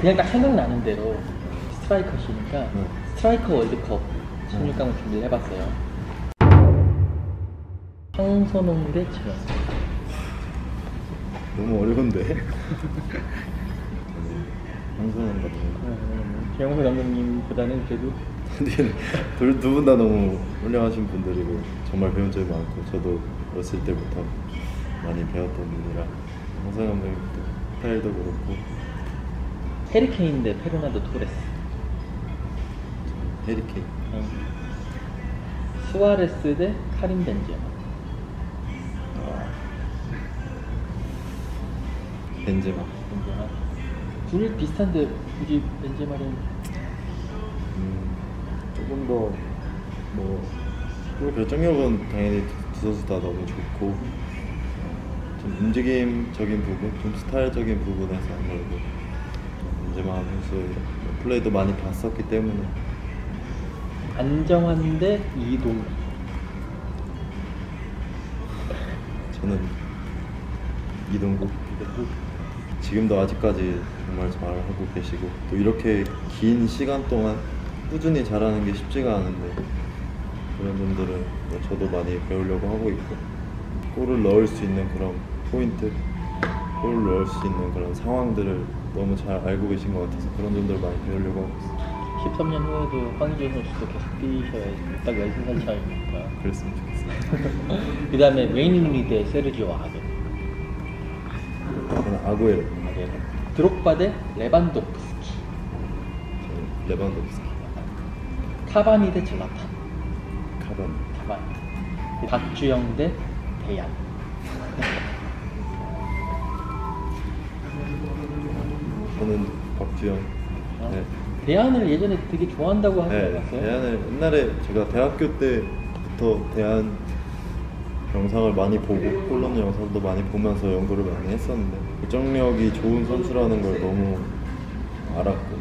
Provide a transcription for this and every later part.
그냥 딱 생각나는 대로 스트라이커시니까 네. 스트라이커 월드컵 16강을 준비를 해봤어요. 황선홍 대 최영수. 너무 어려운데. 황선한 같은 음, 최영수 감독님보다는 그래도 둘두 분 다 너무 훌륭하신 분들이고 정말 배운 점이 많고 저도 어렸을 때부터 많이 배웠던 분이라 황선 감독님 스타일도 그렇고 해리케인 대 페르나도 토레스. 해리케인 음. 수아레스 대 카림 벤제마. 아. 벤제마 벤제마. 둘 비슷한데 굳이 벤제마는 음, 조금 더뭐 골 결정력은 당연히 두 선수 다 너무 좋고 좀 움직임적인 부분, 좀 스타일적인 부분에서 아무래도 벤제마 선수의 플레이도 많이 봤었기 때문에. 안정환 대 이동. 저는 이동국. 지금도 아직까지 정말 잘하고 계시고 또 이렇게 긴 시간 동안 꾸준히 잘하는 게 쉽지가 않은데 그런 분들은 뭐 저도 많이 배우려고 하고 있고 골을 넣을 수 있는 그런 포인트 골을 넣을 수 있는 그런 상황들을 너무 잘 알고 계신 것 같아서 그런 점들을 많이 배우려고 하고 있어요 13년 후에도 황희조 선수도 계속 뛰셔야지. 딱 13살 차이니까. 그랬으면 좋겠어요 그 다음에 루니 대 세르지오 아베. 저는 아구에로 아베. 드록바 대 레반도프스키. 저는 레반도프스키 카바니 대 zel라탄. 카반 카바니. 박주영 대 대 안. 저는 박주영 네. 대안을 예전에 되게 좋아한다고 하지 네, 않았어요? 대안을 옛날에 제가 대학교 때부터 대안 영상을 많이 보고 골 넣는 영상도 많이 보면서 연구를 많이 했었는데 결정력이 좋은 선수라는 걸 너무 알았고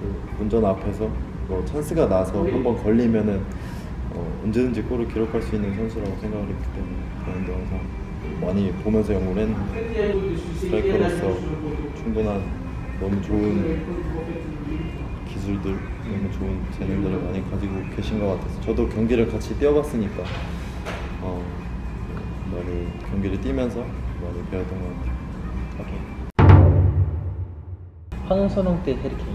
또 운전 앞에서 뭐 찬스가 나서 한번 걸리면은 어, 언제든지 골을 기록할 수 있는 선수라고 생각을 했기 때문에 대안도 항상 많이 보면서 연구를 했는데 스트라이커로서 충분한 너무 좋은 기술들 너무 좋은 재능들을 많이 가지고 계신 것 같아서 저도 경기를 같이 뛰어봤으니까 어, 많이 경기를 뛰면서 많이 배웠던 것 같아요. 오케이. 황선홍 대 해리케인.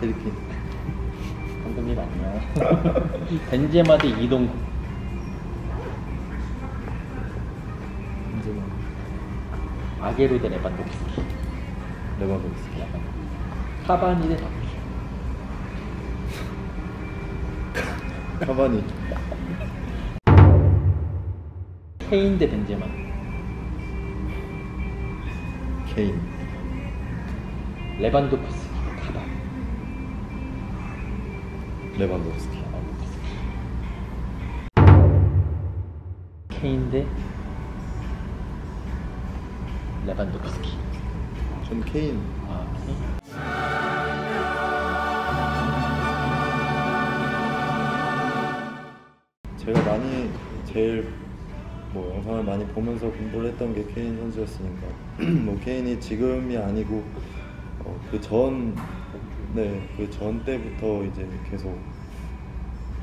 해리킨 감독님 안녕. 벤제마 대 이동국. 아게로 대 레반도프스키. 레반도프스키 카바니 대 박주영. 카바니 케인 대 벤제마. 케인 레반도프스키. 레반도프스키 레반도프스키. 케인 대 레반도프스키. 전 케인 아, 케인. 제가 많이 제일 뭐 영상을 많이 보면서 공부를 했던 게 케인 선수였으니까 뭐 케인이 지금이 아니고 어, 그전 네, 그 전 때부터 이제 계속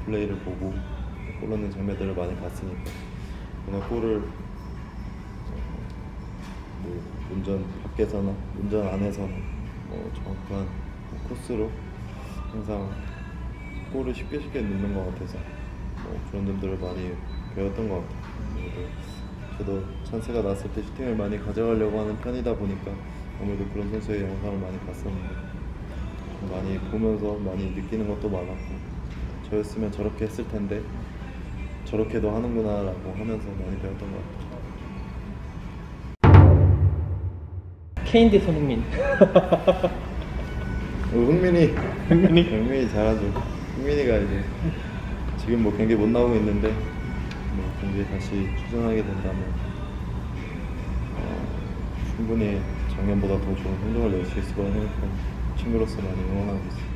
플레이를 보고 골 넣는 장면들을 많이 봤으니까 그냥 골을 어, 뭐 운전 밖에서나 운전 안에서나 뭐 정확한 코스로 항상 골을 쉽게 쉽게 넣는 것 같아서 뭐 그런 점들을 많이 배웠던 것 같아요. 저도 찬스가 났을 때 슈팅을 많이 가져가려고 하는 편이다 보니까 아무래도 그런 선수의 영상을 많이 봤었는데 많이 보면서 많이 느끼는 것도 많았고 저였으면 저렇게 했을 텐데 저렇게도 하는구나라고 하면서 많이 배웠던 것 같아요. 케인 대 손흥민. 어, 흥민이 흥민이? 흥민이 잘하죠. 흥민이가 이제 지금 뭐 경기 못 나오고 있는데 뭐 경기에 다시 출전하게 된다면 어, 충분히 작년보다 더 좋은 성적을 낼 수 있을 거라 생각하고 친구로서 많이 응원하고 있어요.